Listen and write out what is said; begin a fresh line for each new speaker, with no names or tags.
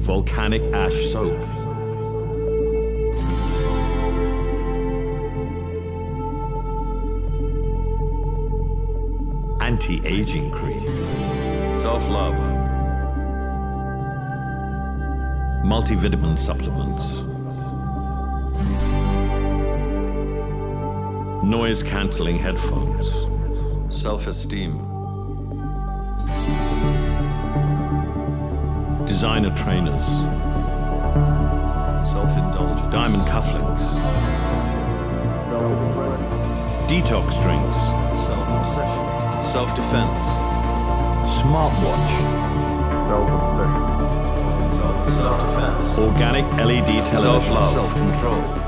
Volcanic ash soap. Anti-aging cream. Self-love. Multivitamin supplements. Noise-canceling headphones. Self-esteem. Designer trainers. Self-indulgence. Diamond cufflinks. Detox drinks. Self-obsession. Self-defense. Smartwatch. Self-defense. Organic LED television.
Self-control.